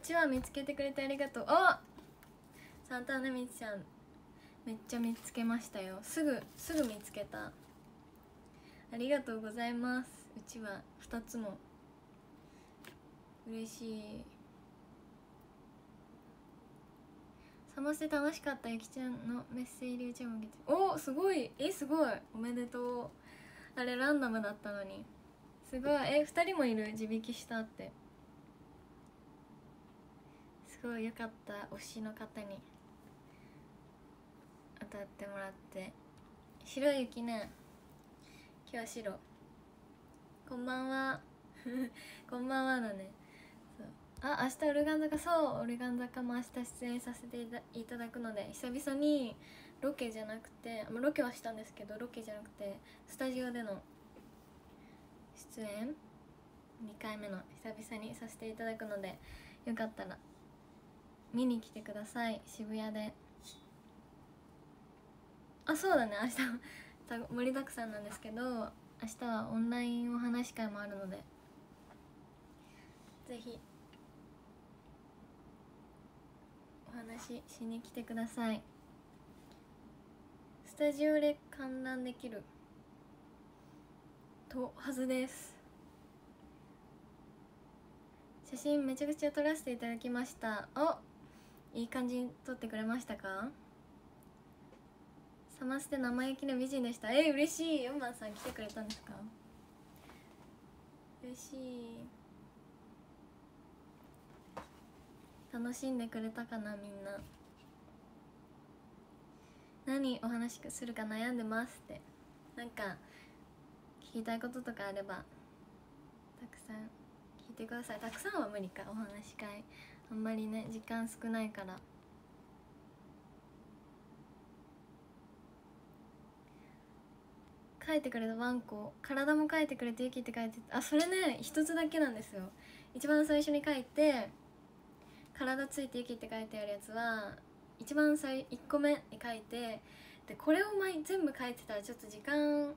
うちは見つけてくれてありがとう。あサンターナみつちゃん。めっちゃ見つけましたよ。すぐすぐ見つけた。ありがとうございます。うちは2つも。嬉しい。サマステ楽しかったゆきちゃんのメッセージうちもおすごい！えすごい！おめでとう。あれランダムだったのに。すごい。え2人もいる？地引きしたって。すごいよかった推しの方に当たってもらって。白い雪ね今日は白。こんばんは。こんばんはだね。あ明日オルガン坂そう。オルガン坂も明日出演させていただくので久々にロケじゃなくてあロケはしたんですけどロケじゃなくてスタジオでの出演。2回目の久々にさせていただくのでよかったら見に来てください渋谷で。あそうだね明日 盛りだくさんなんですけど明日はオンラインお話会もあるので。ぜひお話ししに来てください。スタジオで観覧できる。とはずです。写真めちゃくちゃ撮らせていただきました。おいい感じに撮ってくれましたか？サマステ生意気な美人でした。えー、嬉しい。4番さん来てくれたんですか？嬉しい。楽しんでくれたかなみんな。何お話するか悩んでますって。なんか聞きたいこととかあればたくさん聞いてください。たくさんは無理かお話し会。あんまりね時間少ないから。書いてくれたワンコ体も書いてくれて「ゆき」って書いてあそれね一つだけなんですよ。一番最初に書いて「体ついてゆき」って書いてあるやつは一番最1個目に書いてでこれを毎全部書いてたらちょっと時間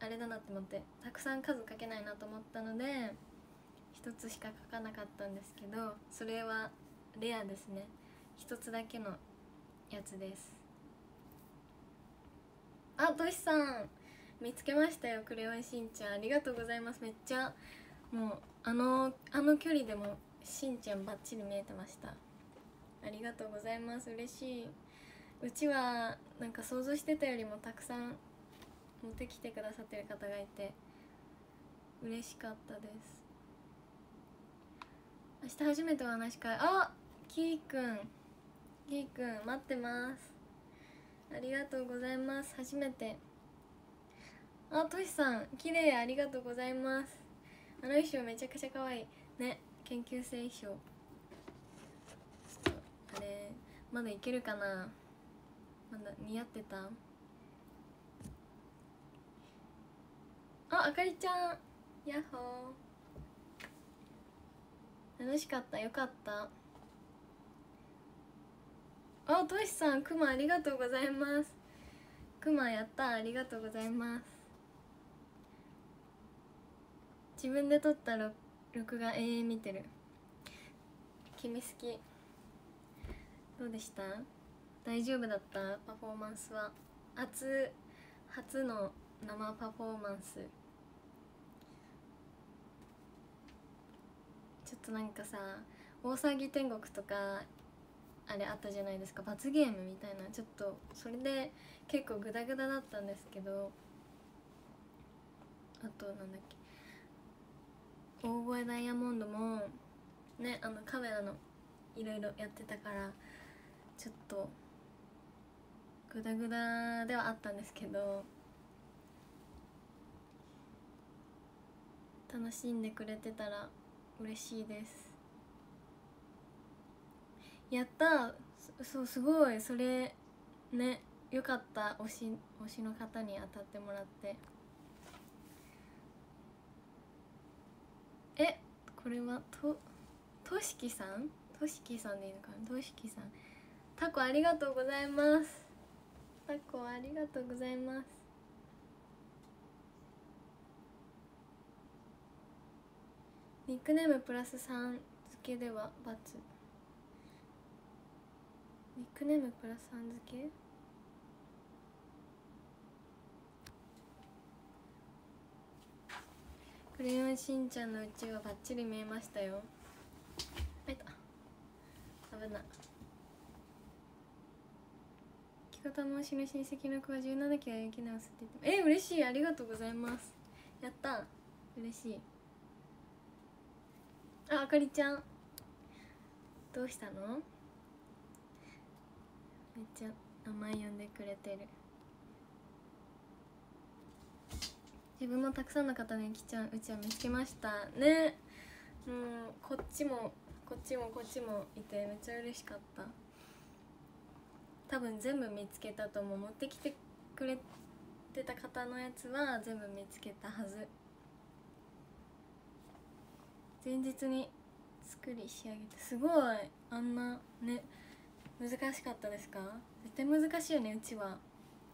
あれだなって思ってたくさん数書けないなと思ったので一つしか書かなかったんですけどそれはレアですね。一つだけのやつです。あとしさん見つけましたよ。クレヨンしんちゃん。ありがとうございます。めっちゃもうあのあの距離でもしんちゃんバッチリ見えてました。ありがとうございます。嬉しい。うちはなんか想像してたよりもたくさん持ってきてくださってる方がいて嬉しかったです。明日初めてお話し会。あキーくん。キーくん待ってます。ありがとうございます。初めて。あとしさん綺麗ありがとうございます。あの衣装めちゃくちゃ可愛い。ね研究生衣装。ちょっとあれまだいけるかな。まだ似合ってた？ああかりちゃん。やっほー。楽しかったよかった。あとしさんくまありがとうございます。くまやったありがとうございます。自分で撮った録画永遠見てる。君好き。どうでした？大丈夫だった？パフォーマンスは。初初の生パフォーマンス。ちょっとなんかさ大騒ぎ天国とかあれあったじゃないですか。罰ゲームみたいな。ちょっとそれで結構グダグダだったんですけどあとなんだっけ。大声ダイヤモンドもねあのカメラのいろいろやってたからちょっとグダグダではあったんですけど楽しんでくれてたら嬉しいです。やった。そうすごい。それねよかった。推し推しの方に当たってもらって。えこれはととしきさん？としきさんでいいのかな？としきさん。タコありがとうございます。タコありがとうございます。ニックネームプラス3付けでは×ニックネームプラスさん付け？クレヨンしんちゃんのうちはバッチリ見えましたよ。あいた。危ない。着方もしの親戚の子は17期が雪直すって言ってえ嬉しい。ありがとうございます。やった。嬉しい。ああかりちゃん。どうしたの？めっちゃ名前呼んでくれてる。自分もたくさんの方にきちゃんうちは見つけました。ね。もうこっちもこっちもこっちもいてめっちゃ嬉しかった。多分全部見つけたと思う。持ってきてくれてた方のやつは全部見つけたはず。前日に作り仕上げてすごいあんなね難しかったですか？絶対難しいよねうちは。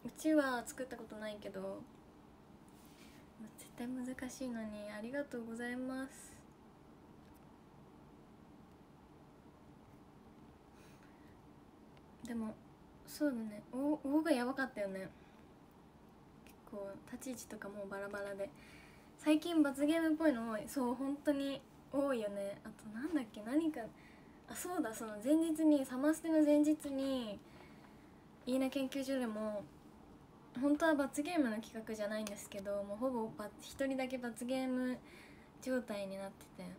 うちは作ったことないけど。絶対難しいのにありがとうございます。でもそうだね。おおがやばかったよね。結構立ち位置とかもうバラバラで。最近罰ゲームっぽいの多い。そう本当に多いよね。あとなんだっけ？何かあそうだ。その前日にサマステの前日にいいな研究所でも本当は罰ゲームの企画じゃないんですけどもうほぼ一人だけ罰ゲーム状態になってて。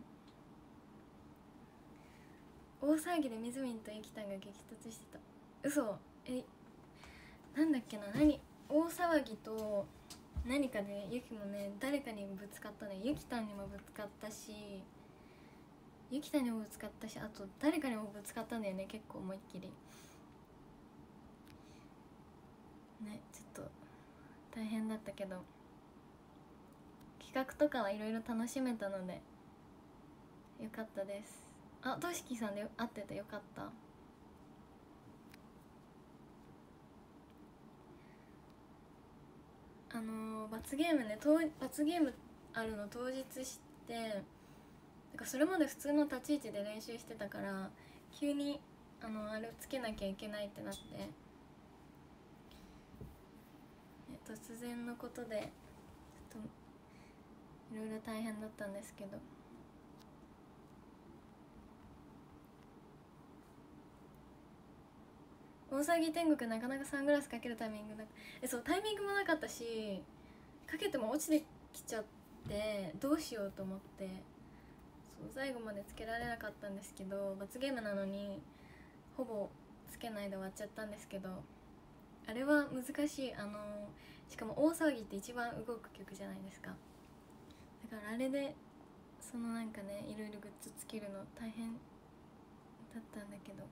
大騒ぎでみずみんとゆきたんが激突してた。嘘。えなんだっけな？何？大騒ぎと何かでゆきもね誰かにぶつかったね。ゆきたんにもぶつかったしゆきたにもぶつかったしあと誰かにもぶつかったんだよね結構思いっきり。ねちょっと大変だったけど企画とかはいろいろ楽しめたのでよかったです。あとしきさんで会っててよかった。あのー、罰ゲームね罰ゲームあるの当日知ってかそれまで普通の立ち位置で練習してたから急にあのあれをつけなきゃいけないってなって。突然のことでちょっといろいろ大変だったんですけど。大騒ぎ天国なかなかサングラスかけるタイミングだえそうタイミングもなかったしかけても落ちてきちゃってどうしようと思って。そう最後までつけられなかったんですけど罰ゲームなのにほぼつけないで終わっちゃったんですけどあれは難しい。あのしかも大騒ぎって一番動く曲じゃないですか。だからあれでそのなんかねいろいろグッズつけるの大変だったんだけど。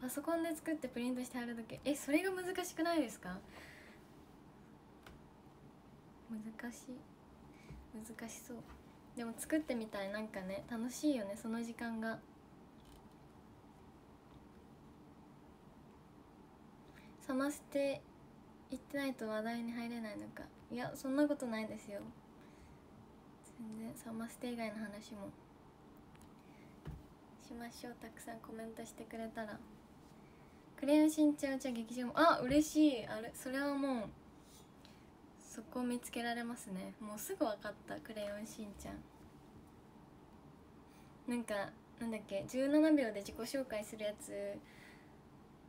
パソコンで作ってプリントして貼るだけ。えそれが難しくないですか？難しい。難しそう。でも作ってみたい。なんかね楽しいよね。その時間が。サマステ行ってないと話題に入れないのか。いやそんなことないですよ。全然。サマステ以外の話も。しましょう。たくさんコメントしてくれたら。クレヨンしんちゃんうちは劇場も。あ嬉しい。あれそれはもうそこを見つけられますね。もうすぐ分かった。クレヨンしんちゃん。なんかなんだっけ。17秒で自己紹介するやつ。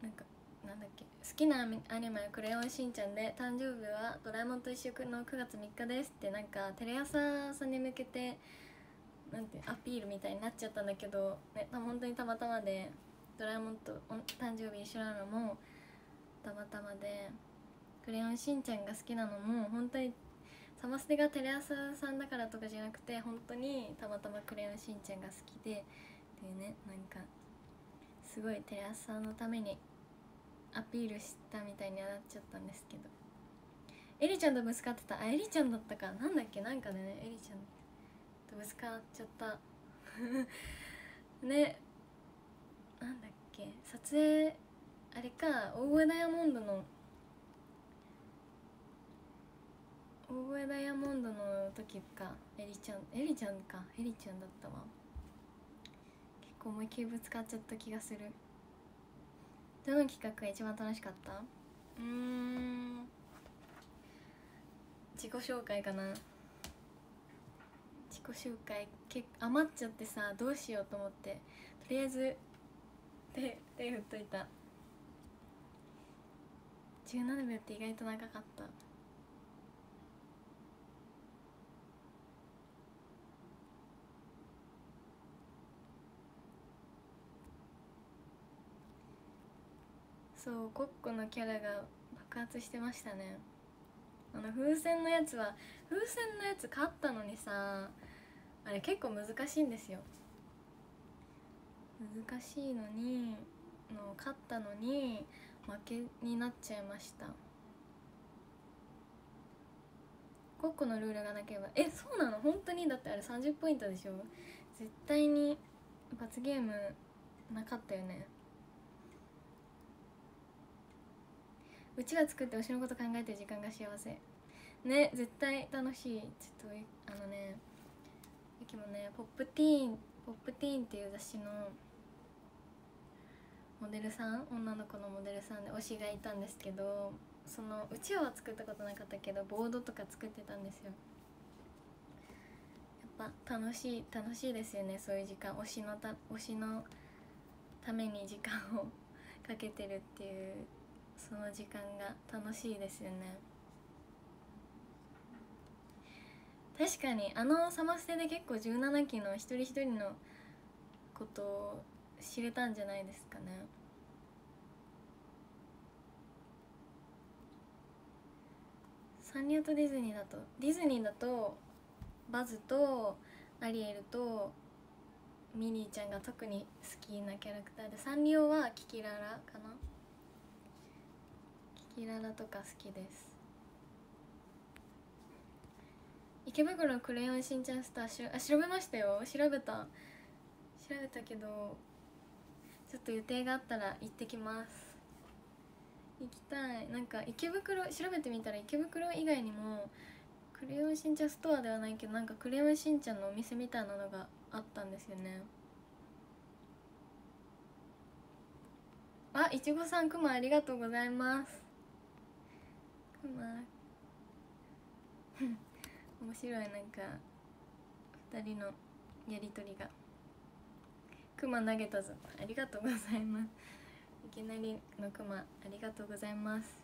なんかなんだっけ。好きなアニメは「クレヨンしんちゃん」で誕生日は「ドラえもんと一緒の9月3日です」ってなんかテレ朝さんに向けてなんてアピールみたいになっちゃったんだけど、ね、本当にたまたまでドラえもんと誕生日一緒なのもたまたまで「クレヨンしんちゃん」が好きなのも本当にサマステがテレ朝さんだからとかじゃなくて本当にたまたま「クレヨンしんちゃん」が好きでっていうねなんかすごいテレ朝のためにアピールしたみたいにはなっちゃったんですけど。エリちゃんとぶつかってたあエリちゃんだったか。なんだっけ？なんかねエリちゃんとぶつかっちゃった。ね。なんだっけ？撮影あれか大江ダイヤモンドの大江ダイヤモンドの時かエリちゃんエリちゃんかエリちゃんだったわ。結構思いっきりぶつかっちゃった気がする。どの企画が一番楽しかった？うん。自己紹介かな。自己紹介け余っちゃってさどうしようと思って。とりあえず手手振っといた。17秒って意外と長かった。そうコッコのキャラが爆発してましたね。あの風船のやつは風船のやつ勝ったのにさあれ結構難しいんですよ。難しいのにの勝ったのに負けになっちゃいました。コッコのルールがなければ。えそうなの？本当に？だってあれ30ポイントでしょ？絶対に罰ゲームなかったよね。うちが作って推しのこと考えてる時間が幸せ。ね絶対楽しい。ちょっとあのねゆきもね「ポップティーン」「ポップティーン」っていう雑誌のモデルさん女の子のモデルさんで推しがいたんですけどそのうちわは作ったことなかったけどボードとか作ってたんですよ。やっぱ楽しい楽しいですよねそういう時間。推しのた推しのために時間を かけてるっていう。その時間が楽しいですよね。確かにあのサマステで結構17期の一人一人のことを知れたんじゃないですかね。サンリオとディズニーだとディズニーだとバズとアリエルとミニーちゃんが特に好きなキャラクターでサンリオはキキララかな。キララとか好きです。池袋のクレヨンしんちゃんスターしあ調べましたよ。調べた。調べたけどちょっと予定があったら行ってきます。行きたい。なんか池袋調べてみたら池袋以外にもクレヨンしんちゃんストアではないけどなんかクレヨンしんちゃんのお店みたいなのがあったんですよね。あいちごさんくまありがとうございます。く ま面白いなんか2人のやりとりがクマ投げたぞ。ありがとうございます。いきなりのクマありがとうございます。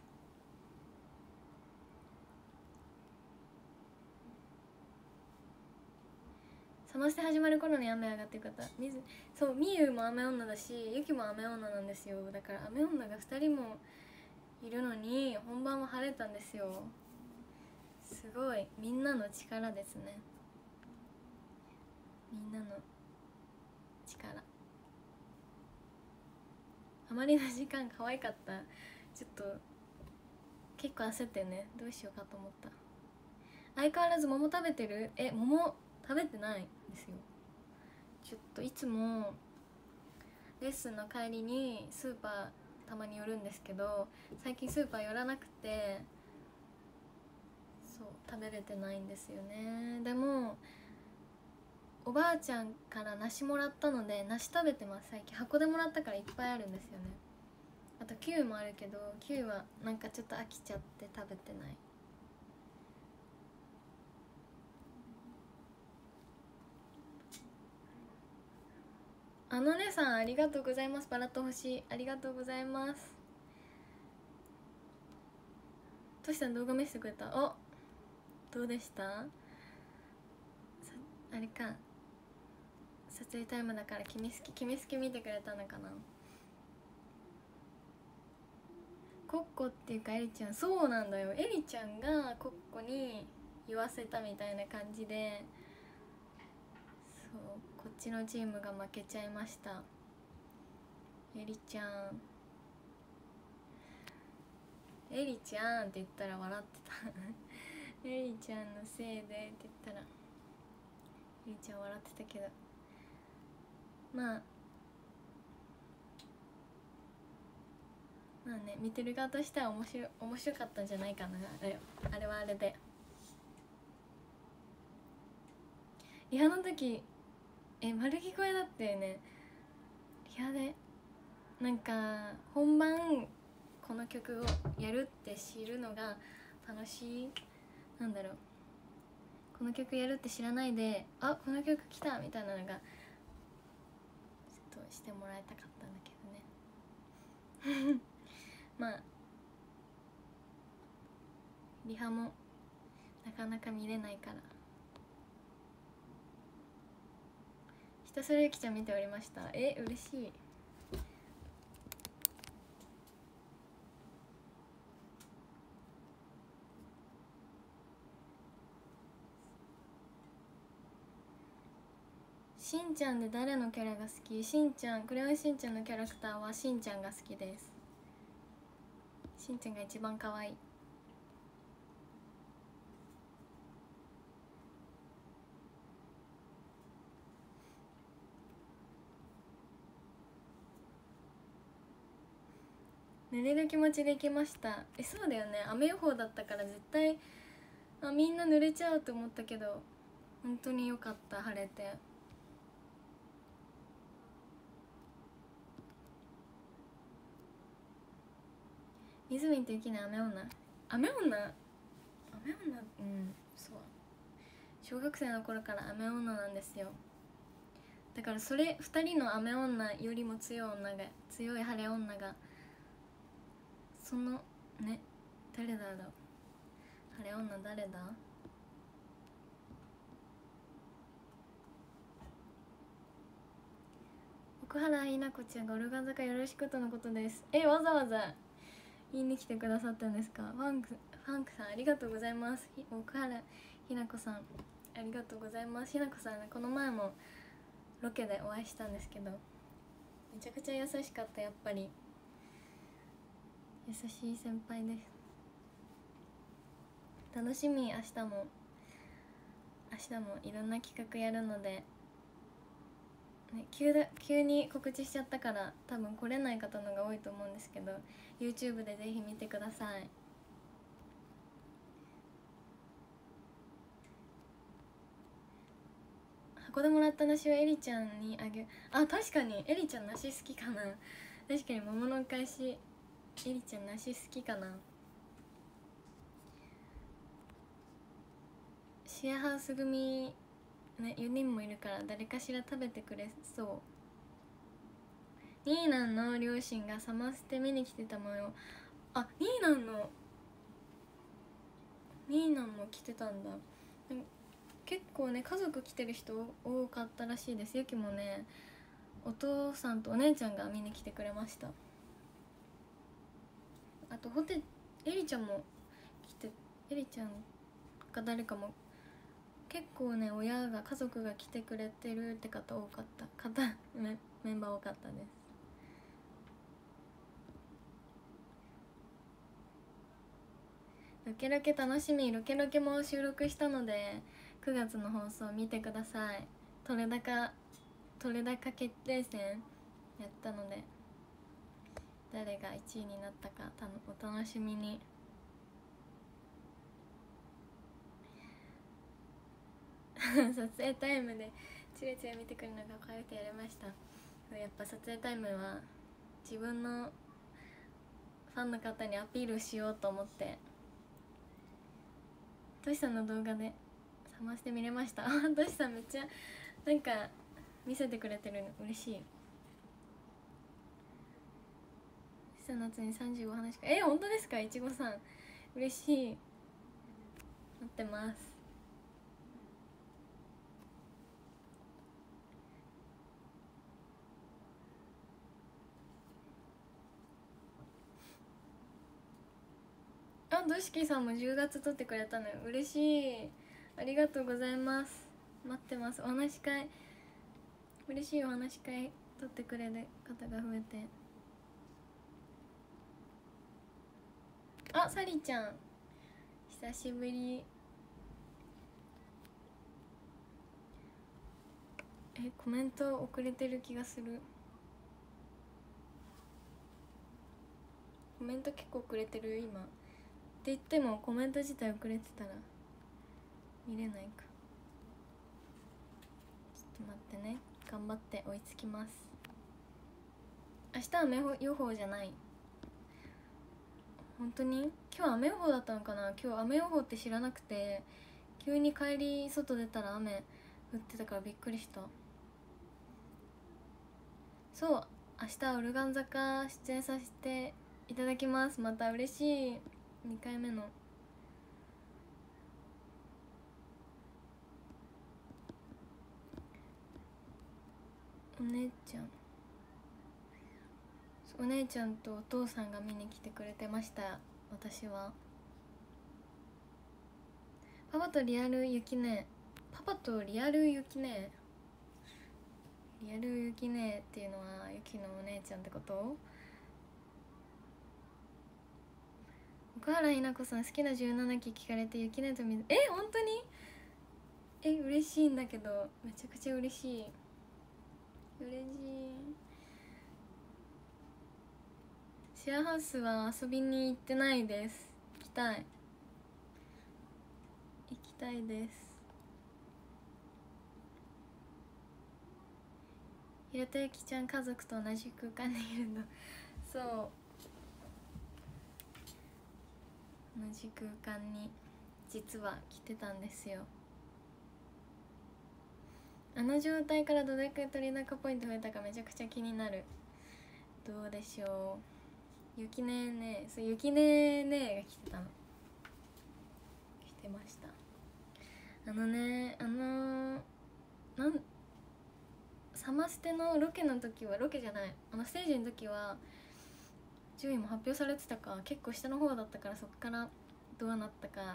サマステ始まる頃に雨上がってよかった。みずそうみゆも雨女だしゆきも雨女なんですよ。だから雨女が2人もいるのに本番は晴れたんですよ。すごい。みんなの力ですね。みんなの力。あまりの時間可愛かった。ちょっと結構焦ってね。どうしようかと思った。相変わらず桃食べてる？え桃食べてないですよ。ちょっといつもレッスンの帰りにスーパーたまに寄るんですけど最近スーパー寄らなくてそう食べれてないんですよね。でもおばあちゃんから梨もらったので梨食べてます。最近箱でもらったからいっぱいあるんですよね。あとキウイもあるけどキウイはなんかちょっと飽きちゃって食べてない。あのねさんありがとうございます。バラと星ありがとうございます。トシさん動画見せてくれた。おどうでした？あれか。撮影タイムだから君好き君好き見てくれたのかな？コッコっていうかエリちゃん。そうなんだよ。エリちゃんがコッコに言わせたみたいな感じで。そう。こっちのチームが負けちゃいました。エリちゃん。エリちゃんって言ったら笑ってた。エリちゃんのせいでって言ったらエリちゃん笑ってたけど。まあまあね見てる側としては面白面白かったんじゃないかな。あれあれはあれで。リハの時え丸聞こえだったよね。リハでなんか本番この曲をやるって知るのが楽しい。なんだろう。この曲やるって知らないであこの曲来たみたいなのがちょっとしてもらいたかったんだけどね。まあリハもなかなか見れないから。ひたすらゆきちゃん見ておりました。え嬉しい。しんちゃんで誰のキャラが好き？しんちゃんクレヨンしんちゃんのキャラクターはしんちゃんが好きです。しんちゃんが一番可愛い。濡れる気持ちで行きました。えそうだよね。雨予報だったから絶対あみんな濡れちゃうと思ったけど本当によかった晴れて。湖と雪の雨女？雨女？雨女？うんそう。小学生の頃から雨女なんですよ。だからそれ2人の雨女よりも強い女が強い晴れ女がそのね誰だろう。晴れ女誰だ？奥原稲子ちゃんがオルガン坂よろしくとのことです。えわざわざ言いに来てくださったんですか？ファンクファンクさんありがとうございます。奥原ひなこさんありがとうございます。ひなこさん、この前もロケでお会いしたんですけどめちゃくちゃ優しかったやっぱり。優しい先輩です。楽しみ明日も明日もいろんな企画やるのでね、急だ急に告知しちゃったから多分来れない方のが多いと思うんですけど YouTube でぜひ見てください。箱でもらった梨をエリちゃんにあげあ確かにエリちゃん梨好きかな。確かに桃のお返しエリちゃん梨好きかな？シェアハウス組ね4人もいるから誰かしら食べてくれそう。ニーナンの両親がサマステ見に来てたもよ。あニーナンのニーナンも来てたんだ。結構ね家族来てる人多かったらしいです。ゆきもねお父さんとお姉ちゃんが見に来てくれました。あとホテエリちゃんも来てエリちゃんか誰かも結構ね親が家族が来てくれてるって方多かった。方メメンバー多かったです。ロケロケ楽しみロケロケも収録したので9月の放送見てください。取れ高取れ高決定戦やったので。誰が1位になったかお楽しみに。撮影タイムでチラチラ見てくるのが可愛くてやりました。やっぱ撮影タイムは自分のファンの方にアピールしようと思ってトシさんの動画で冷まして見れました。トシさんめっちゃなんか見せてくれてるの嬉しい。久夏に35話しかえ本当ですか？いちごさん。嬉しい。待ってます。あドシキさんも10月撮ってくれたのよ。嬉しい。ありがとうございます。待ってます。お話し会。嬉しいお話し会撮ってくれる方が増えて。あサリちゃん。久しぶり。えコメント遅れてる気がする。コメント結構遅れてる今。って言ってもコメント自体遅れてたら見れないか。ちょっと待ってね。頑張って追いつきます。明日は雨予報じゃない。本当に？今日雨予報だったのかな？今日雨予報って知らなくて急に帰り外出たら雨降ってたからびっくりした。そう明日オルガン坂出演させていただきます。また嬉しい。2回目の。お姉ちゃん。お姉ちゃんとお父さんが見に来てくれてました私は。パパとリアル雪ねパパとリアル雪ねリアル雪ねっていうのは雪のお姉ちゃんってこと？奥原ひな子さん好きな17期聞かれて雪ねと水え本当に？え嬉しいんだけどめちゃくちゃ嬉しい。嬉しい。シェアハウスは遊びに行ってないです。行きたい。行きたいです。平田由紀ちゃん家族と同じ空間にいるの。そう。同じ空間に実は来てたんですよ。あの状態からどれくらい取り高ポイント増えたかめちゃくちゃ気になる。どうでしょう。ゆきねーねそうゆきねーねが来てたの。来てました。あのねあのなんサマステのロケの時はロケじゃないあのステージの時は順位も発表されてたか結構下の方だったからそっからどうなったかっ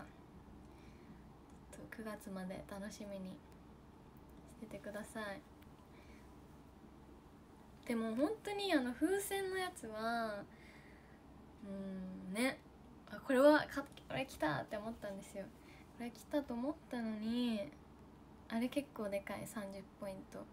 と9月まで楽しみにしててください。でも本当にあの風船のやつはうんね。あこれはかこれ来たって思ったんですよ。これ来たと思ったのにあれ結構でかい。30ポイント。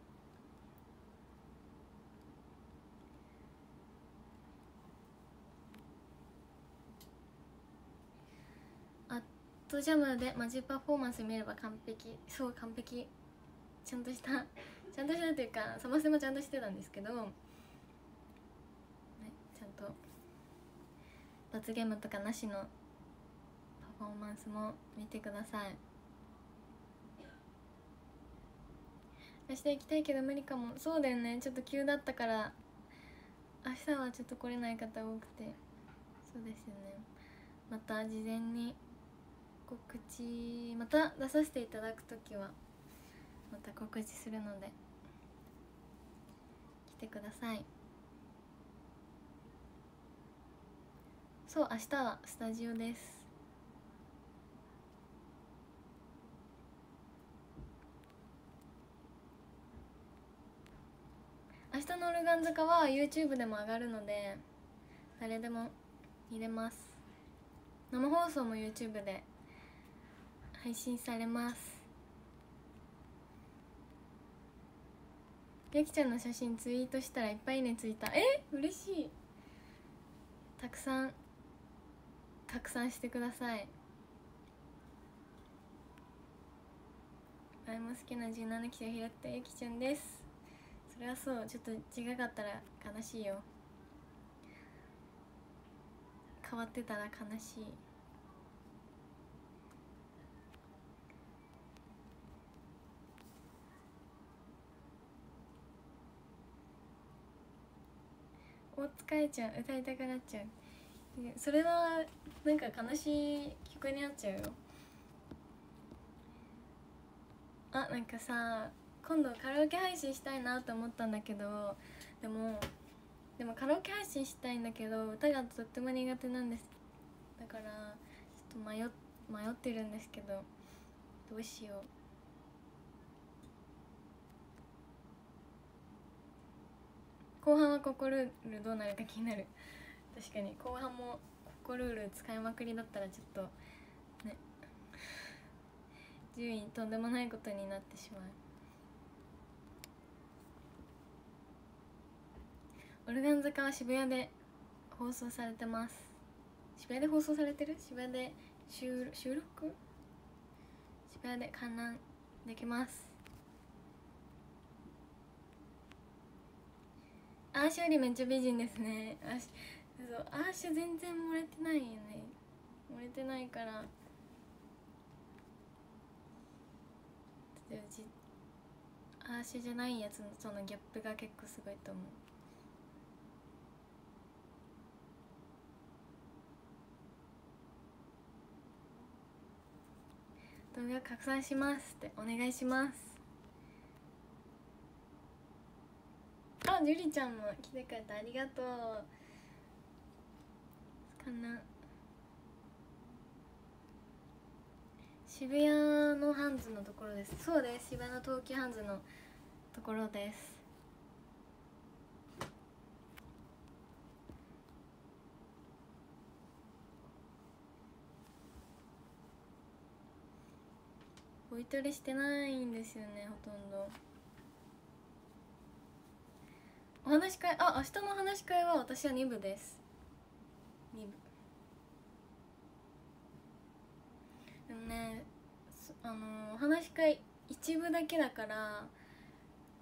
アットジャムでマジパフォーマンス見れば完璧。そう完璧。ちゃんとしたちゃんとしたというかサマステもちゃんとしてたんですけど、ね、ちゃんと罰ゲームとかなしのパフォーマンスも見てください。明日行きたいけど無理かも。そうだよね。ちょっと急だったから。明日はちょっと来れない方多くて。そうですよね。また事前に告知また出させていただく時はまた告知するので来てください。そう明日はスタジオです。明日のオルガン坂は YouTube でも上がるので誰でも見れます。生放送も YouTube で配信されます。ゆきちゃんの写真ツイートしたらいっぱいねついたえ嬉しい。たくさん。拡散してください。前も好きな17期を開ったゆきちゃんです。それはそう。ちょっと違かったら悲しいよ。変わってたら悲しい。大塚愛ちゃん歌いたくなっちゃう。それはなんか悲しい曲になっちゃうよ。あなんかさ今度カラオケ配信したいなと思ったんだけどでもでもカラオケ配信したいんだけど歌がとっても苦手なんです。だからちょっと迷迷ってるんですけどどうしよう。後半はココルールどうなるか気になる。確かに後半もココルール使いまくりだったらちょっとね。順位とんでもないことになってしまう。オルガン坂は渋谷で放送されてます。渋谷で放送されてる？渋谷で収収録？渋谷で観覧できます。アーシュよりめっちゃ美人ですね。アーシュそうアーシュ全然漏れてないよね。漏れてないから。うちアーシュじゃないやつのそのギャップが結構すごいと思う。動画拡散しますってお願いします。あジュリちゃんも来てくれてありがとう。かな渋谷のハンズのところです。そうです。渋谷の陶器ハンズのところです。ボイトレしてないんですよねほとんど。お話し会あ明日の話し会は私は2部ですでもねあのお話し会一部だけだから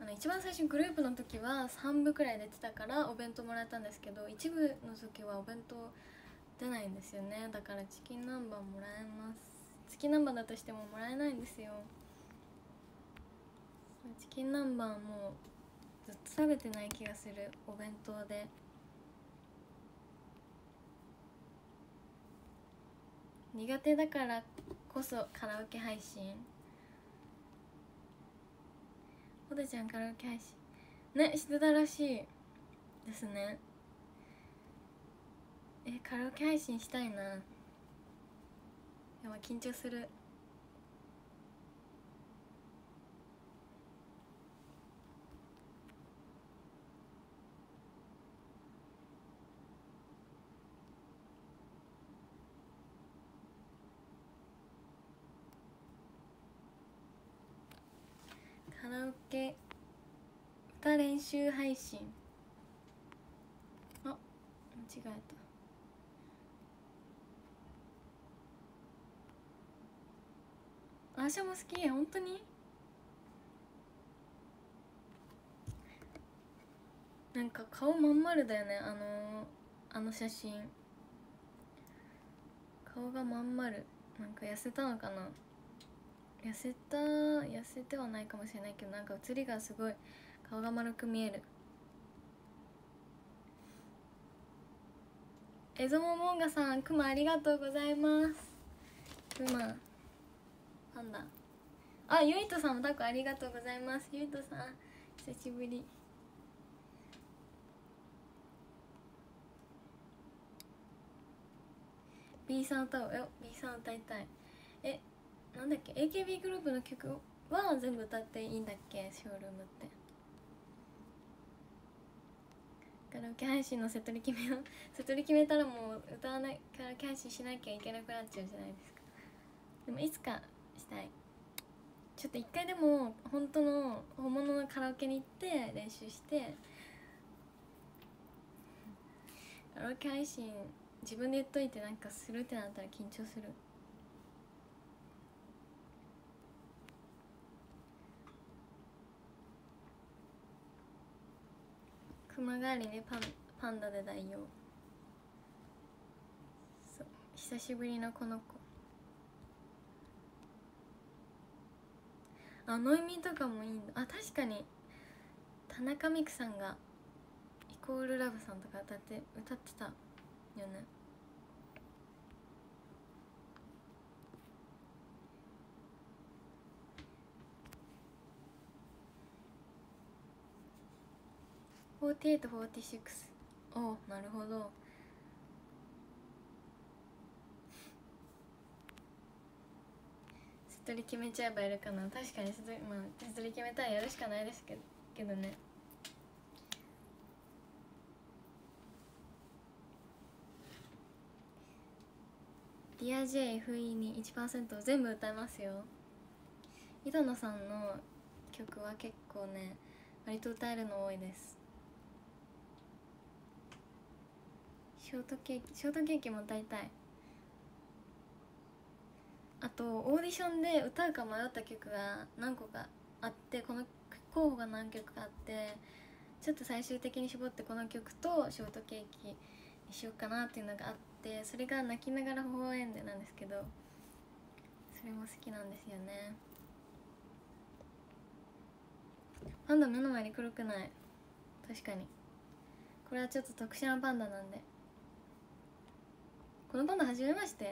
あの一番最初グループの時は3部くらい出てたからお弁当もらえたんですけど一部の時はお弁当出ないんですよね。だからチキン南蛮もらえます。チキン南蛮だとしてももらえないんですよ。チキン南蛮もずっと食べてない気がする。お弁当で。苦手だからこそカラオケ配信。ほでちゃんカラオケ配信。ねしてたらしいですね。えカラオケ配信したいな。でも緊張する。カラオケ歌練習配信。あ間違えた。アーシャも好き本当に？なんか顔まん丸だよねあのあの写真。顔がまん丸。なんか痩せたのかな？痩せた痩せてはないかもしれないけどなんか写りがすごい顔が丸く見える。エゾモモンガさんクマありがとうございます。クマパンダ。あゆいとさんもタコありがとうございます。ゆいとさん久しぶり「B さん歌う。よ B さん歌いたい。えなんだっけ？AKB グループの曲は全部歌っていいんだっけ？ショールームって。カラオケ配信のセットリ決めよう。セットリ決めたらもう歌わないカラオケ配信しなきゃいけなくなっちゃうじゃないですか。でもいつかしたい。ちょっと一回でも本当の本物のカラオケに行って練習して。カラオケ配信自分で言っといてなんかするってなったら緊張する。熊代わりねパンパンダで代用。そう。久しぶりのこの子。あノイミとかもいいんだあ確かに。田中美久さんが「イコールラブ」さんとか歌って歌ってたよね。4846おおなるほど。セトリ決めちゃえばやるかな。確かにセトリ,、まあ、セトリ決めたらやるしかないですけどけどね。ディア JFE に1%全部歌いますよ。板野さんの曲は結構ね割と歌えるの多いですショートケーキショートケーキも歌いたいあとオーディションで歌うか迷った曲が何個かあってこの候補が何曲かあってちょっと最終的に絞ってこの曲とショートケーキにしようかなっていうのがあってそれが泣きながら微笑んでなんですけどそれも好きなんですよね。パンダ目の前に黒くない。確かに。これはちょっと特殊なパンダなんで。このバンド初めまして。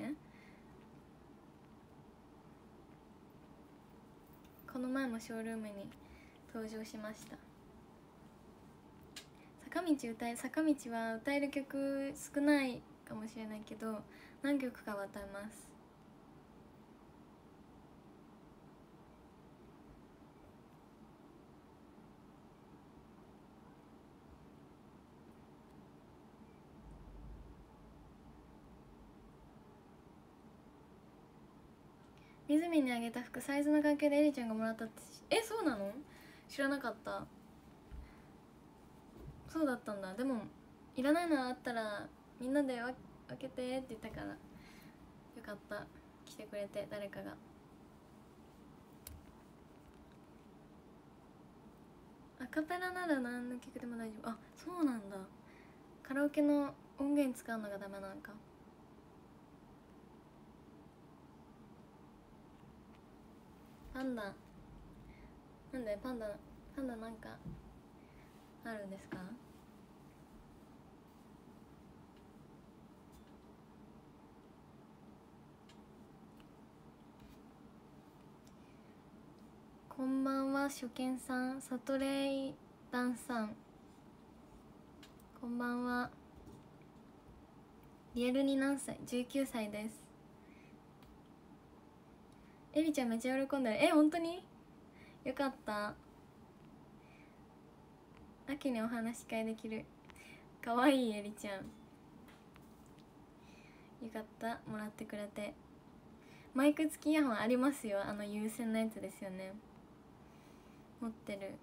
この前もショールームに登場しました。坂道歌い坂道は歌える曲少ないかもしれないけど何曲かは歌います。みずみにあげた服サイズの関係でエリちゃんがもらったってえそうなの？知らなかった。そうだったんだ。でもいらないのあったらみんなで分けてって言ったからよかった。来てくれて誰かが。アカペラなら何の曲でも大丈夫。あそうなんだ。カラオケの音源使うのがダメなんか。パンダ。なんでパンダパンダなんかあるんですか？こんばんは初見さんサトレイダンさん。こんばんは。リアルに何歳？19歳です。エリちゃんめっちゃ喜んでる。え本当に？よかった。秋にお話し会できる。かわいいエリちゃん。よかった。もらってくれて。マイク付きイヤホンありますよ。あの有線のやつですよね。持ってる。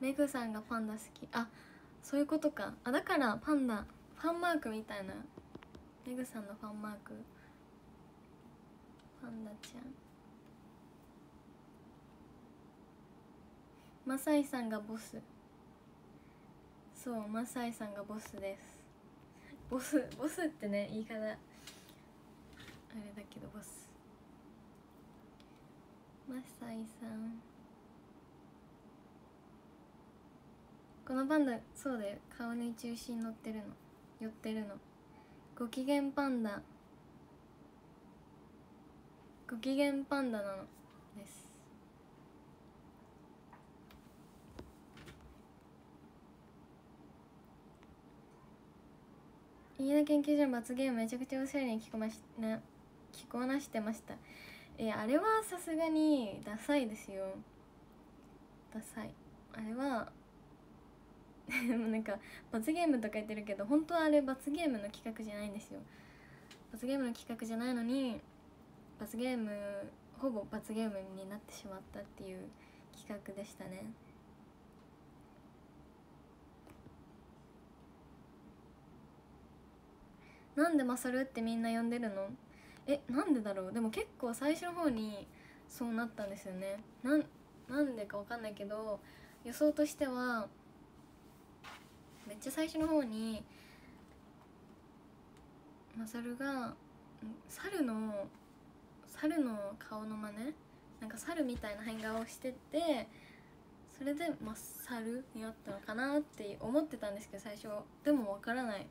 メグさんがパンダ好き。あそういうことか。あだからパンダファンマークみたいな。メグさんのファンマーク。パンダちゃん。マサイさんがボス。そうマサイさんがボスです。ボスボスってね言い方。あれだけどボス。マサイさん。このパンダそうだよ。顔に中心乗ってるの。寄ってるの。ご機嫌パンダ。ご機嫌パンダなのです。飯田研究所の罰ゲームめちゃくちゃおしゃれに着こましな着こなしてました。えあれはさすがにダサいですよ。ダサい。あれはもなんか罰ゲームとか言ってるけど本当はあれ罰ゲームの企画じゃないんですよ。罰ゲームの企画じゃないのに罰ゲームほぼ罰ゲームになってしまったっていう企画でしたね。なんでマサルってみんな呼んでるの？えなんでだろう？でも結構最初の方にそうなったんですよね。なんなんでかわかんないけど予想としてはめっちゃ最初の方にマサルが猿の猿の顔の真似？なんか猿みたいな変顔をしててそれでマサルになったのかなって思ってたんですけど最初でもわからない。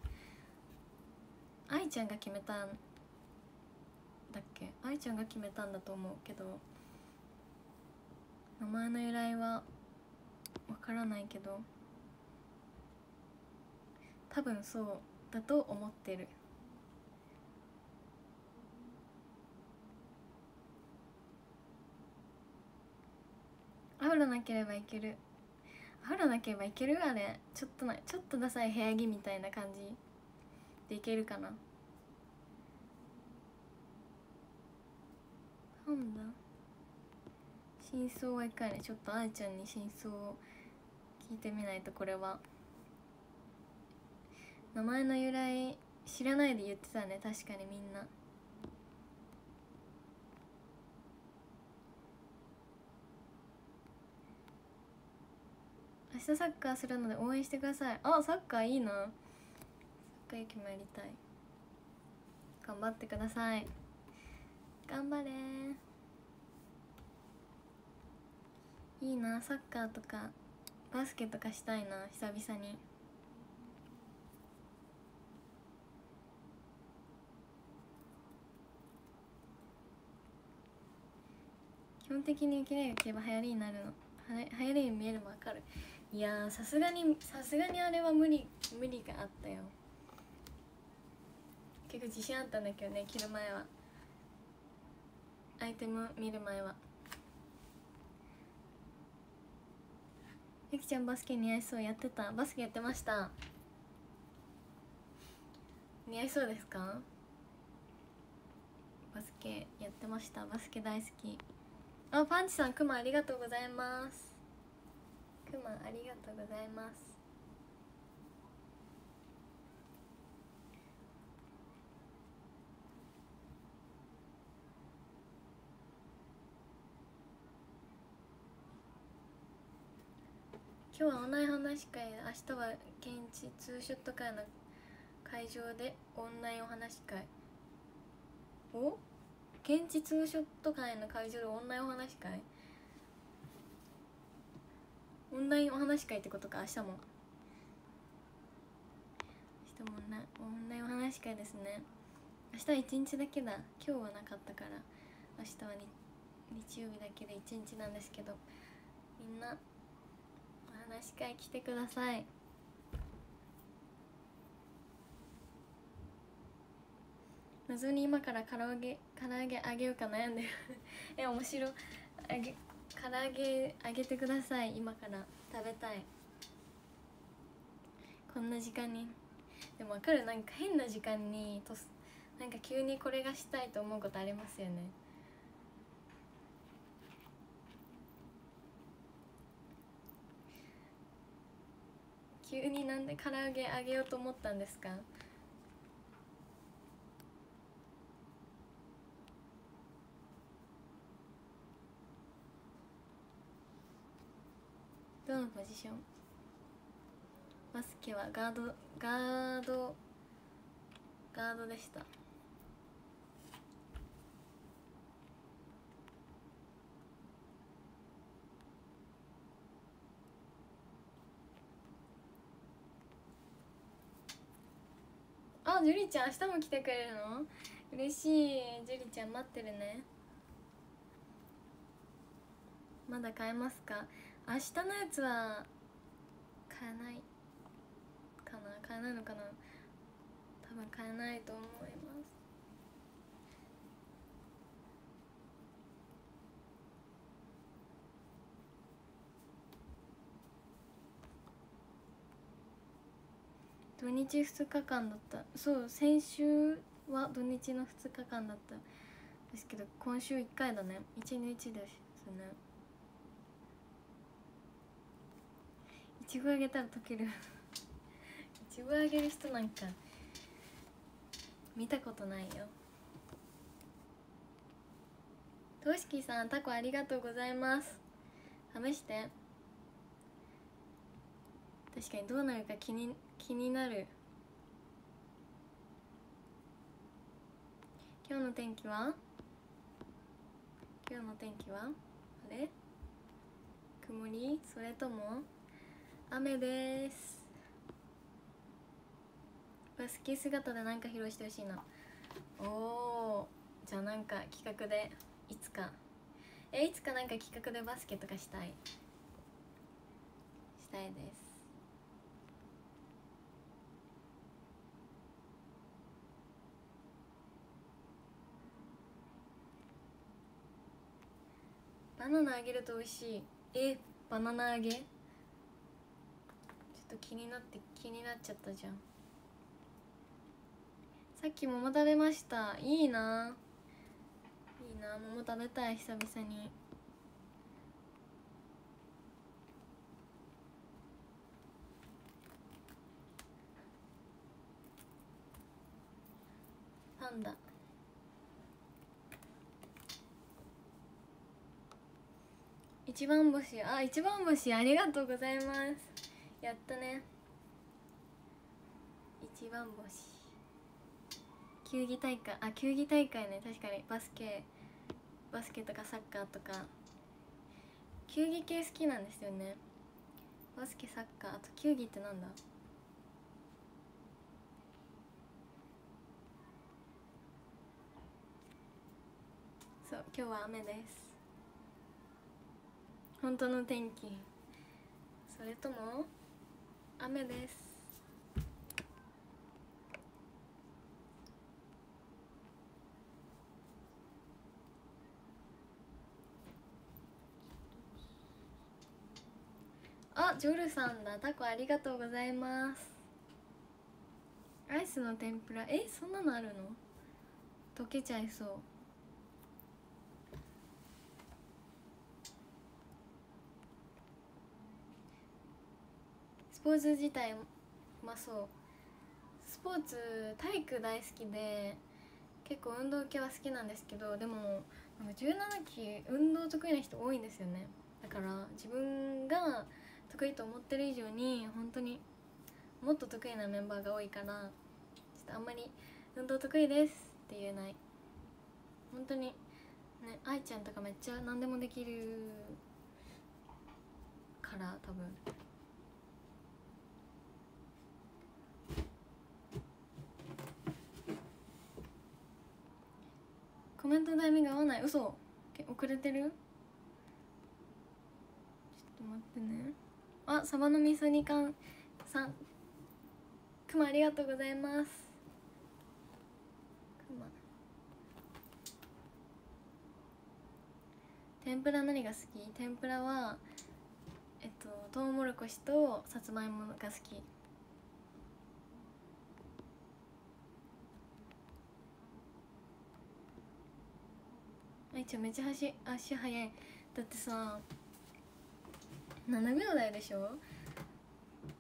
愛ちゃんが決めたんだっけ？愛ちゃんが決めたんだと思うけど名前の由来はわからないけど。多分そうだと思ってる。アフロなければいける。アフロなければいけるあれちょっとなちょっとダサい部屋着みたいな感じでいけるかな。なんだ？真相はいかにちょっとあーちゃんに真相を聞いてみないとこれは。名前の由来知らないで言ってたね確かにみんな。明日サッカーするので応援してください。あサッカーいいな。サッカー行きもやりたい。頑張ってください。頑張れ。いいなサッカーとかバスケとかしたいな久々に。基本的に雪礼が着れば流行りになるの。は流行りに見えるもわかる。いやさすがにさすがにあれは無理無理があったよ。結構自信あったんだけどね着る前は。アイテム見る前は。ゆきちゃんバスケ似合いそうやってた？バスケやってました。似合いそうですか？バスケやってました。バスケ大好き。あパンチさんくまありがとうございます。くまありがとうございます。今日はオンライン話し会明日は現地ツーショット会の会場でオンラインお話し会。お？現地ツーショット会の会場でオンラインお話会？オンラインお話会ってことか？明日も。明日もオンラオンラインお話会ですね。明日は一日だけだ。今日はなかったから。明日は日曜日だけで一日なんですけど。みんなお話会来てください。謎に今から唐揚げ唐揚げあげようか悩んでる。え面白あげ唐揚げあげてください。今から食べたい。こんな時間に。でも分かるなんか変な時間にとなんか急にこれがしたいと思うことありますよね。急になんで唐揚げあげようと思ったんですか？どのポジション？バスケはガードガードガードでした。あジュリちゃん明日も来てくれるの？嬉しい。ジュリちゃん待ってるね。まだ買えますか？明日のやつは買えない。かな買えないのかな。多分買えないと思います。土日2日間だった。そう先週は土日の2日間だった。ですけど今週1回だね。1日ですね。ちごあげたら溶けるいちごあげる人なんか見たことないよ。としきさんタコありがとうございます。試して。確かにどうなるか気に気になる。今日の天気は？今日の天気は？あれ？曇り？それとも？雨です。バスケ姿で何か披露してほしいな。おおじゃあなんか企画でいつか。えいつかなんか企画でバスケとかしたい。したいです。バナナあげると美味しい。えバナナあげ？ょっと気になって気になっちゃったじゃん。さっき桃食べました。いいな。いいな。桃食べたい。久々に。パンダ。一番星。あ一番星ありがとうございます。やったね。一番星。球技大会。あ球技大会ね。確かに。バスケ。バスケとかサッカーとか。球技系好きなんですよね。バスケサッカー。あと球技ってなんだ？そう今日は雨です。本当の天気。それとも？雨です。あジョルさんだタコありがとうございます。アイスの天ぷら？えそんなのあるの？溶けちゃいそう。スポーツ自体まあそうスポーツ体育大好きで結構運動系は好きなんですけどでもなんか17期運動得意な人多いんですよね。だから自分が得意と思ってる以上に本当にもっと得意なメンバーが多いからちょっとあんまり運動得意ですって言えない。本当にね愛ちゃんとかめっちゃ何でもできるから多分。コメントのタイミング合わない。嘘。遅れてる？ちょっと待ってね。あサバの味噌煮缶さん。くまありがとうございます。くま天ぷら何が好き？天ぷらはえっとトウモロコシとさつまいもが好き。あいちゃんめっちゃ足足速い。だってさ7秒台でしょ？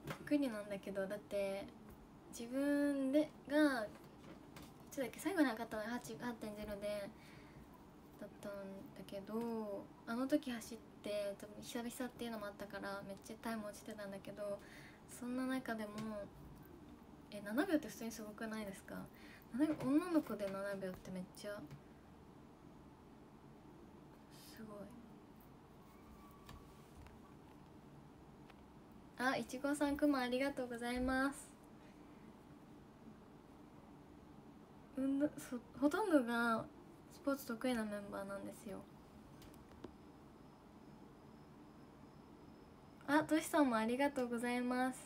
びっくりなんだけどだって自分でがいつだっけ最後に測ったのが8 8.0でだったんだけどあの時走って多分久々っていうのもあったからめっちゃタイム落ちてたんだけどそんな中でもえ7秒って普通にすごくないですか？7秒女の子で7秒ってめっちゃすごいあいちごさんくまありがとうございます。運動そほとんどがスポーツ得意なメンバーなんですよ。あとしさんもありがとうございます。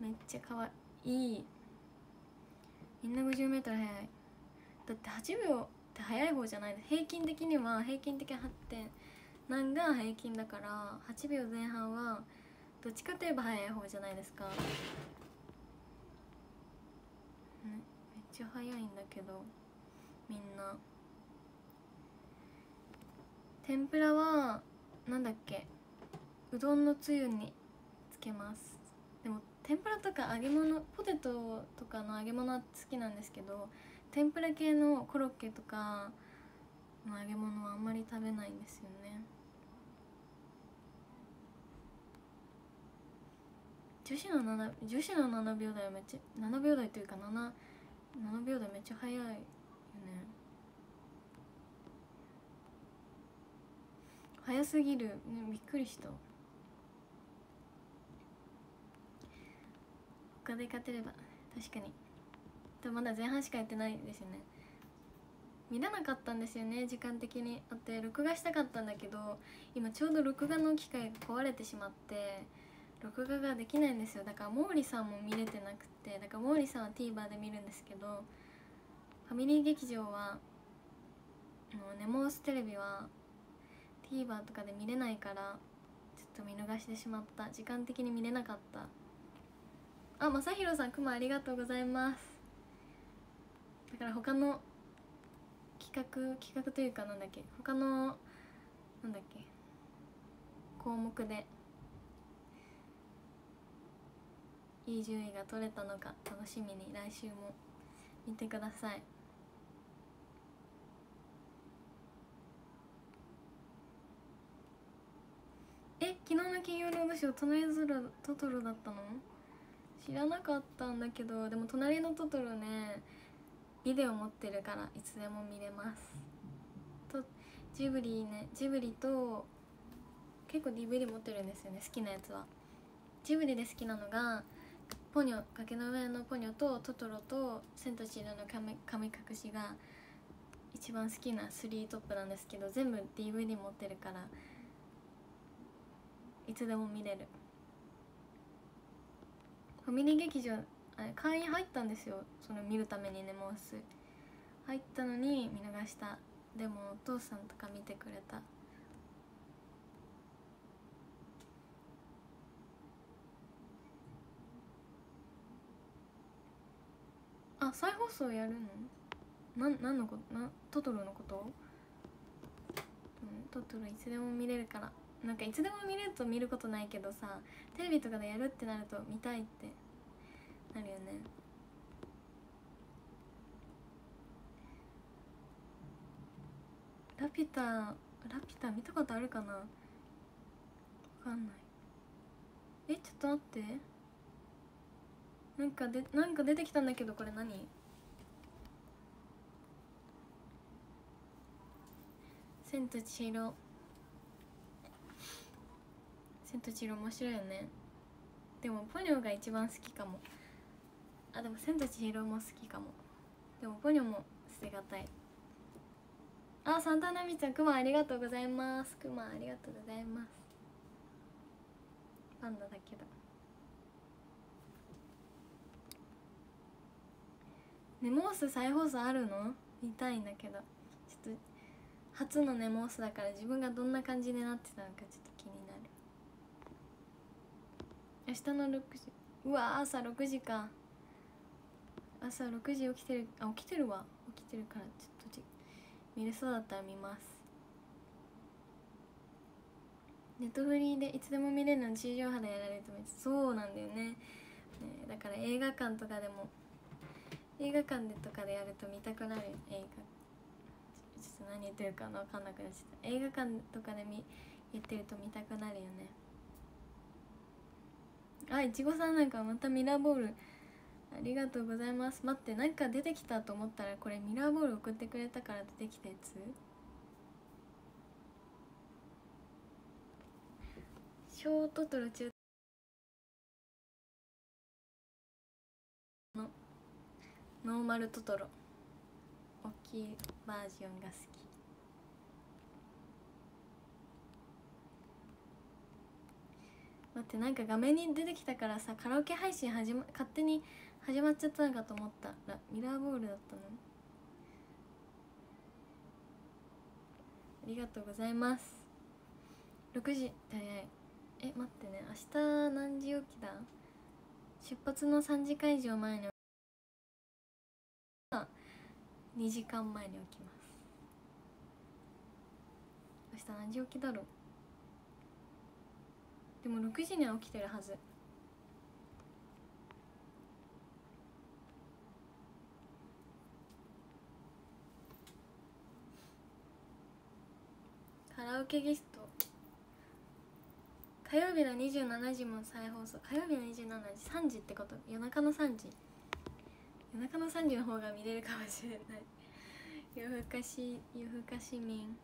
めっちゃかわい。いみんな 50m 速い。だって8秒って速い方じゃない。平均的には平均的な8点何が平均だから8秒前半はどっちかといえば速い方じゃないですか、ね、めっちゃ速いんだけどみんな。天ぷらはなんだっけ？うどんのつゆにつけます。でも天ぷらとか揚げ物ポテトとかの揚げ物は好きなんですけど天ぷら系のコロッケとかの揚げ物はあんまり食べないんですよね。女子の7女子の7秒台めっちゃ7秒台というか 7, 7秒台めっちゃ速いよね。速すぎる、ね、びっくりした。他で勝てれば確かに。でまだ前半しかやってないですよね。見れなかったんですよね時間的に。あって録画したかったんだけど今ちょうど録画の機械が壊れてしまって録画ができないんですよ。だから毛利さんも見れてなくてだから毛利さんは TVer で見るんですけどファミリー劇場はもうネモーステレビは TVer とかで見れないからちょっと見逃してしまった。時間的に見れなかった。あ、まさひろさん、くまありがとうございます。だから他の企画、企画というかなんだっけ他の、なんだっけ項目でいい順位が取れたのか楽しみに来週も見てください。え昨日の金曜ロードショー隣のトトロだったの？知らなかったんだけどでも隣のトトロねビデオ持ってるからいつでも見れます。とジブリねジブリと結構 DVD 持ってるんですよね好きなやつは。ジブリで好きなのがポニョ崖の上のポニョとトトロと千と千尋の神隠しが一番好きな3トップなんですけど全部 DVD 持ってるからいつでも見れる。ファミリー劇場あれ会員入ったんですよ。その見るためにねもうす。入ったのに見逃した。でもお父さんとか見てくれた。あ再放送やるの？な何のことなトトロのこと、うん、トトロいつでも見れるから。なんかいつでも見れると見ることないけどさテレビとかでやるってなると見たいって。なるよね。ラピュタラピュタ見たことあるかな？わかんない。えちょっと待って。なんかでなんか出てきたんだけどこれ何？千と千尋。千と千尋面白いよね。でもポニョが一番好きかも。あでも千と千尋も好きかも。でもポニョも捨てがたい。あサンタナミちゃんクマありがとうございます。クマありがとうございます。パンダだけど。ネモース再放送あるの？見たいんだけど。ちょっと初のネモースだから自分がどんな感じになってたのかちょっと気になる。明日の6時。うわ朝6時か。朝6時起きてる。あ起きてるわ。起きてるからちょっと見れそうだったら見ます。ネットフリーでいつでも見れるの地上波でやられてもそうなんだよね。ねだから映画館とかでも映画館でとかでやると見たくなる映画。ちょっと何言ってるか分かんなくなっちゃった。映画館とかで見言ってると見たくなるよね。あいちごさんなんかまたミラーボール。ありがとうございます。待ってなんか出てきたと思ったらこれミラーボール送ってくれたから出てきたやつ。ショートトロ中ノーマルトトロ。大きいバージョンが好き。待ってなんか画面に出てきたからさカラオケ配信始ま勝手に始まっちゃったのかと思ったらミラーボールだったの。ありがとうございます。6時早いえ待ってね。明日何時起きだ？出発の3時会場前に2時間前に起きます。明日何時起きだろう？でも6時には起きてるはず。カラオケゲスト。火曜日の27時も再放送。火曜日の27時3時ってこと？夜中の3時。中の3時の方が見れるかもしれない。夜更かし夜更かし民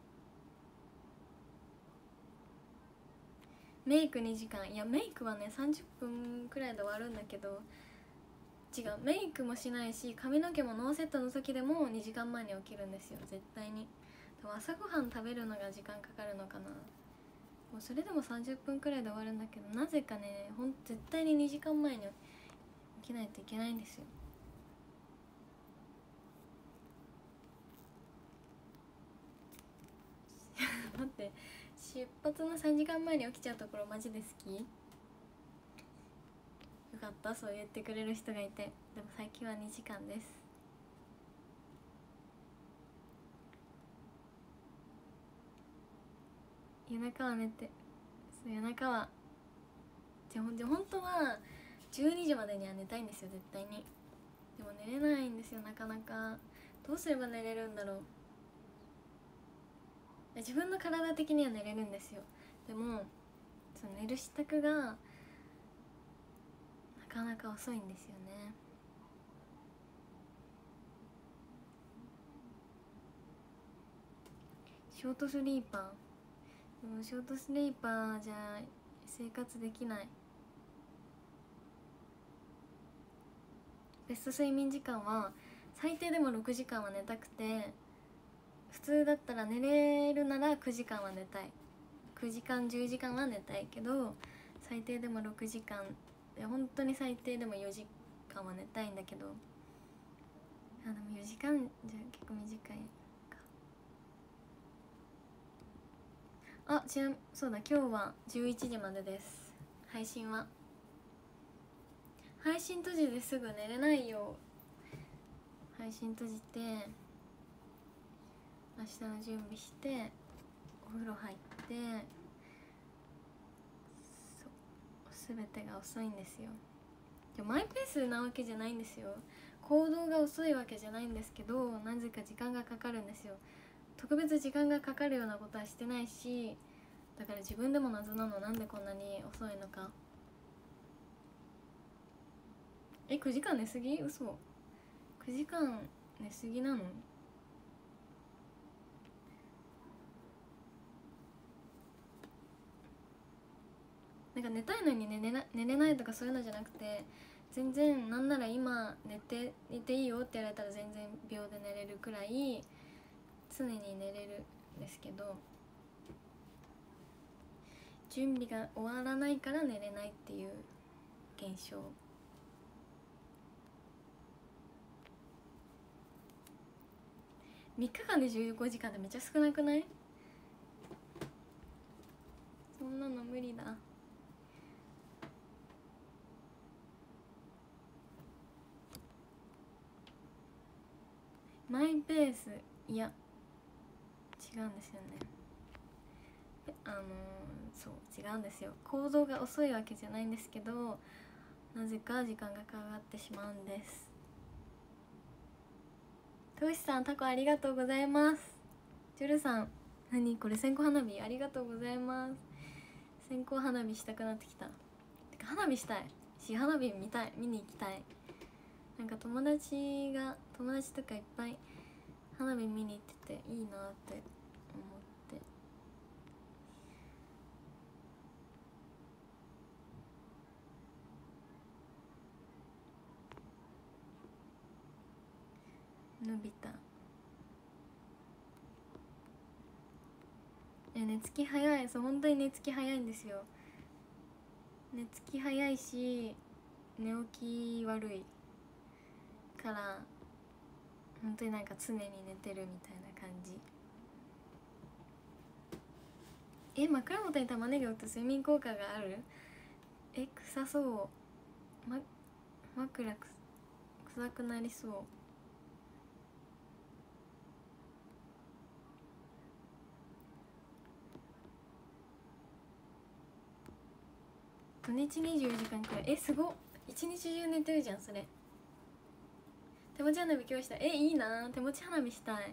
メイク2時間。いやメイクはね30分くらいで終わるんだけど違う。メイクもしないし髪の毛もノーセットの時でも2時間前に起きるんですよ。絶対に。でも朝ごはん食べるのが時間かかるのかな。もうそれでも30分くらいで終わるんだけどなぜかねほん絶対に2時間前に起きないといけないんですよ。待って出発の3時間前に起きちゃうところマジで好き？よかったそう言ってくれる人がいて。でも最近は2時間です。夜中は寝てそう夜中はじゃほんじゃ本当は12時までには寝たいんですよ絶対に。でも寝れないんですよなかなか。どうすれば寝れるんだろう。自分の体的には寝れるんですよ。でもその寝る支度がなかなか遅いんですよね。ショートスリーパー。でもショートスリーパーじゃ生活できない。ベスト睡眠時間は最低でも6時間は寝たくて普通だったら寝れるなら9時間は寝たい。9時間10時間は寝たいけど最低でも6時間で本当に最低でも4時間は寝たいんだけど。あでも4時間じゃ結構短いか。あちなみそうだ今日は11時までです。配信は。配信閉じてすぐ寝れないよ。配信閉じて明日の準備してお風呂入ってそう全てが遅いんですよ。でマイペースなわけじゃないんですよ。行動が遅いわけじゃないんですけどなぜか時間がかかるんですよ。特別時間がかかるようなことはしてないしだから自分でも謎なのなんでこんなに遅いのか。え9時間寝すぎ？嘘。9時間寝すぎなの？か寝たいのに寝れな寝れないとかそういうのじゃなくて全然なんなら今寝て寝ていいよって言われたら全然秒で寝れるくらい常に寝れるんですけど準備が終わらないから寝れないっていう現象。3日間で15時間ってめっちゃ少なくない？そんなの無理だ。マイペースいや違うんですよね。あのー、そう違うんですよ。行動が遅いわけじゃないんですけどなぜか時間がかかってしまうんです。トシさんタコありがとうございます。ジュルさん何これ線香花火ありがとうございます。線香花火したくなってきた。てか花火したい。し花火見たい。見に行きたい。なんか友達が友達とかいっぱい花火見に行ってていいなって思って。伸びたえ寝つき早い。そう本当に寝つき早いんですよ。寝つき早いし寝起き悪い。から本当になんか常に寝てるみたいな感じ。え枕元に玉ねぎを置くと睡眠効果がある？え臭そう、ま、枕く臭くなりそう。土日24時間くらい？えすごっ。一日中寝てるじゃんそれ。手持ち花火今日したえいいな手持ち花火したい。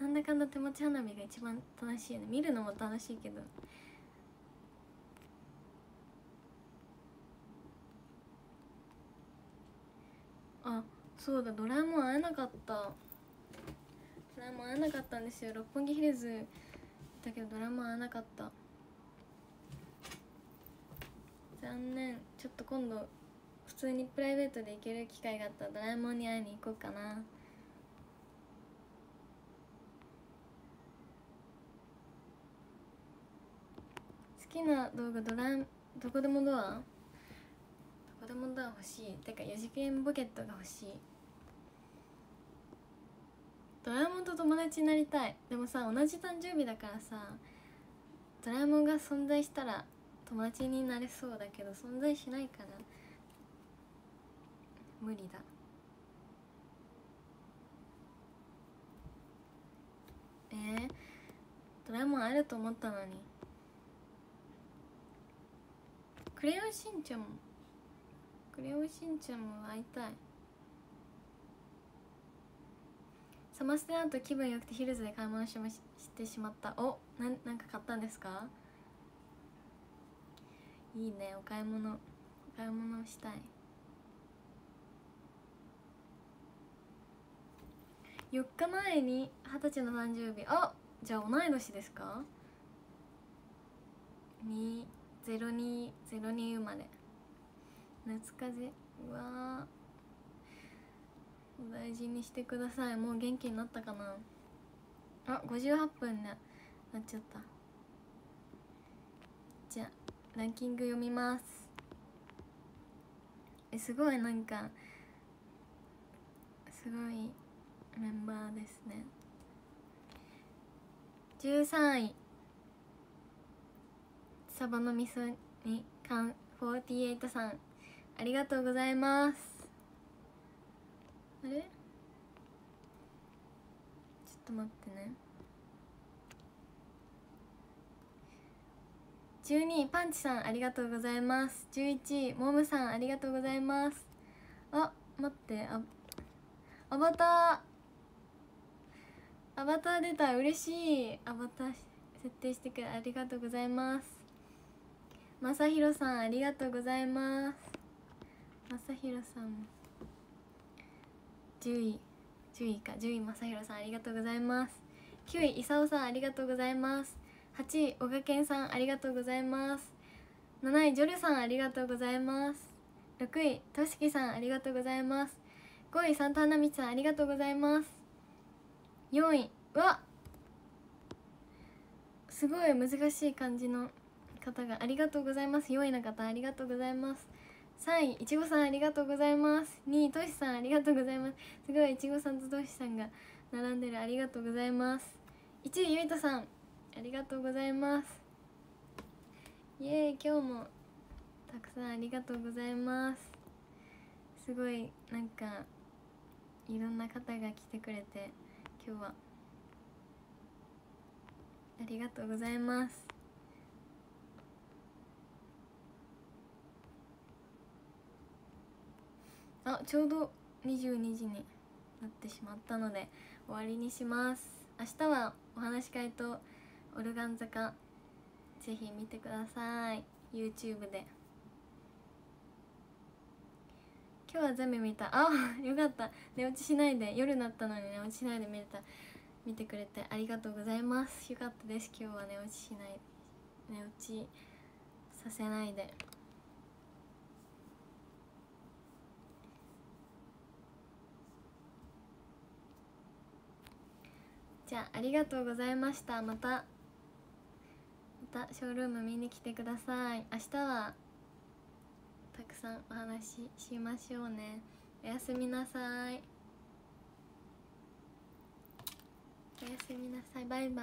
なんだかんだ手持ち花火が一番楽しいよね。見るのも楽しいけど。あそうだ。ドラえもん会えなかった。ドラえもん会えなかったんですよ。六本木ヒルズだけどドラえもん会えなかった。残念。ちょっと今度通にプライベートで行ける機会があったらドラえもんに会いに行こうかな。好きな動画ドラえどこでもドア？どこでもドア欲しい。てか4次元ポケットが欲しい。ドラえもんと友達になりたい。でもさ同じ誕生日だからさドラえもんが存在したら友達になれそうだけど存在しないから。無理だ。えー、ドラえもん会えると思ったのに。クレヨンしんちゃんもクレヨンしんちゃんも会いたい。サマステアート気分よくてヒルズで買い物しまししてしまった。おななんか買ったんですか？いいねお買い物お買い物したい。4日前に二十歳の誕生日。あじゃあ同い年ですか ?20202 生まれ。夏風うわお大事にしてください。もう元気になったかな？あ58分ねなっちゃった。じゃあランキング読みます。えすごいなんかすごいメンバーですね。13位。サバの味噌煮缶。48さん。ありがとうございます。あれ？ちょっと待ってね。12位。パンチさん。ありがとうございます。11位。モムさん。ありがとうございます。あ待って。あアバター。アバター出た嬉しい。アバター設定してくれありがとうございます。まさひろさんありがとうございます。まさひろさん10位10位か。10位まさひろさんありがとうございます。9位いさおさんありがとうございます。8位おがけんさんありがとうございます。7位ジョルさんありがとうございます。6位としきさんありがとうございます。5位サンタナミさんありがとうございます。4位うわすごい難しい感じの方がありがとうございます。4位の方ありがとうございます。3位いちごさんありがとうございます。2位としさんありがとうございます。すごいいちごさんととしさんが並んでるありがとうございます。1位ゆいとさんありがとうございます。イエーイ今日もたくさんありがとうございます。すごいなんかいろんな方が来てくれて。今日は。ありがとうございます。あちょうど22時になってしまったので終わりにします。明日はお話し会とオルガン坂ぜひ見てください。YouTube で。今日は全部見た。あよかった。寝落ちしないで。夜になったのに寝落ちしないで見れた。見てくれてありがとうございます。よかったです。今日は寝落ちしない。寝落ちさせないで。じゃあありがとうございました。またまたショールーム見に来てください。明日はたくさんお話ししましょうね。おやすみなさい。おやすみなさい。バイバイ。